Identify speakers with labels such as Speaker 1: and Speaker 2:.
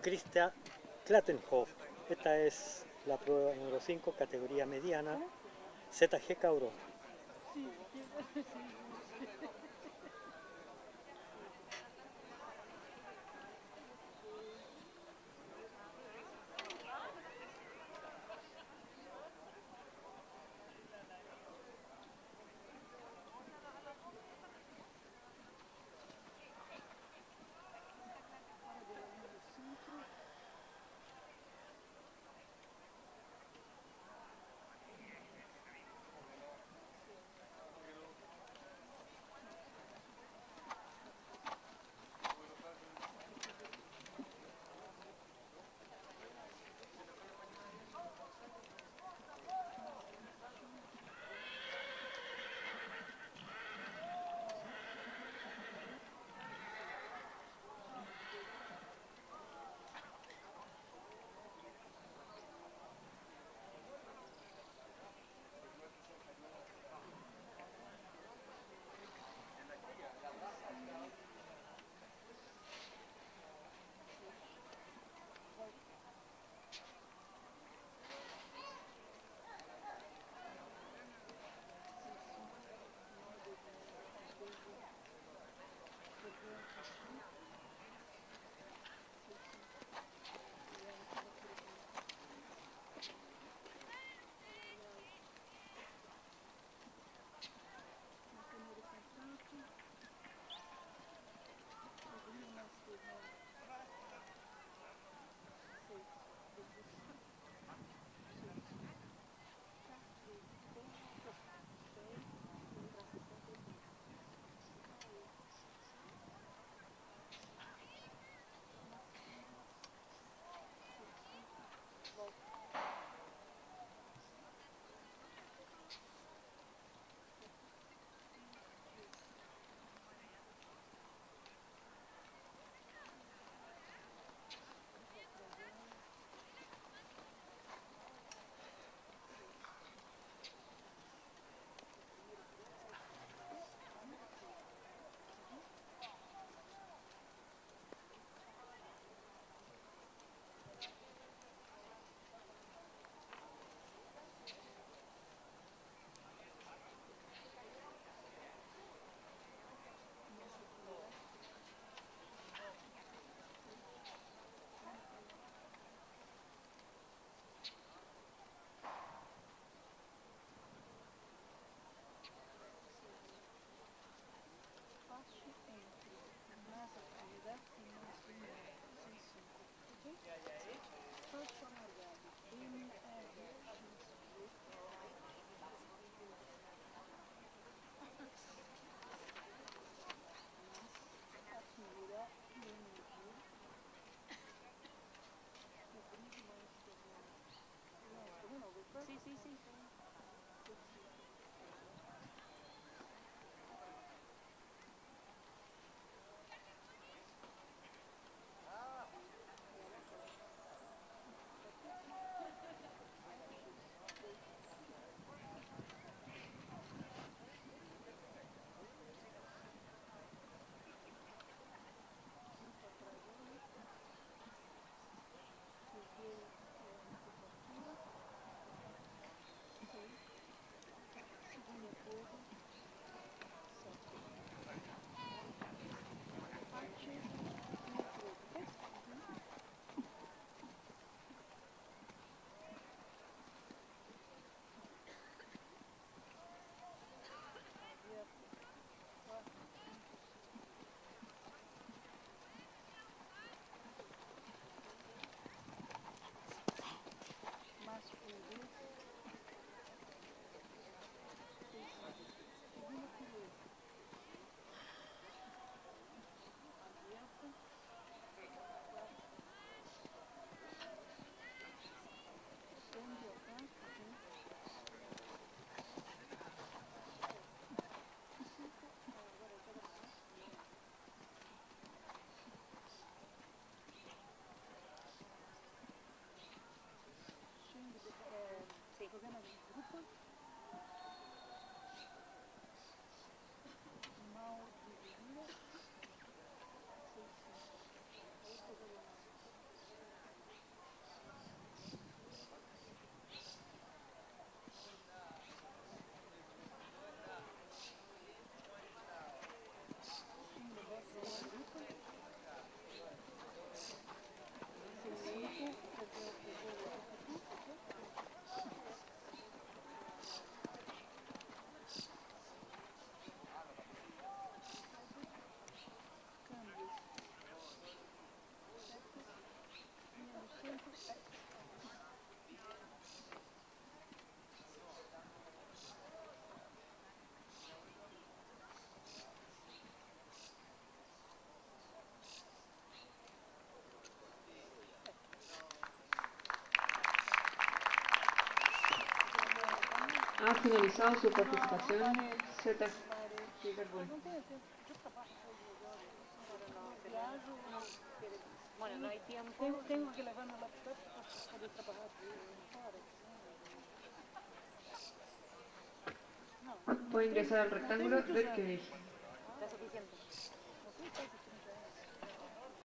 Speaker 1: Krista Klattenhoff. Esta es la prueba número 5, categoría mediana, ZG sí, sí. Cauro.
Speaker 2: finalizado su participación. Z. Puede ingresar al rectángulo ver que
Speaker 3: suficiente.